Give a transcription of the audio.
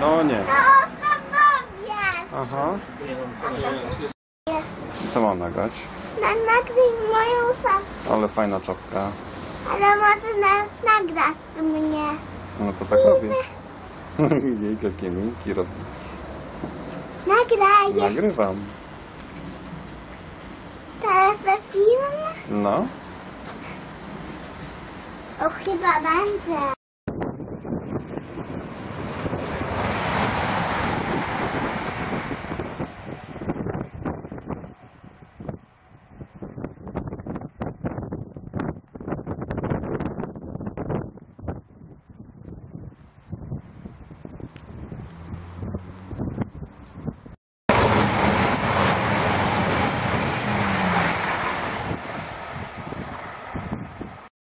No nie. Aha. Co mam nagrać? Na, nagraj moją sam, Ale fajna czapka. ale może na, nagrasz mnie. No to tak robię. Jej, jakie minki robi. Nagraj. Nagrywam. Teraz za film? No. O, chyba będzie.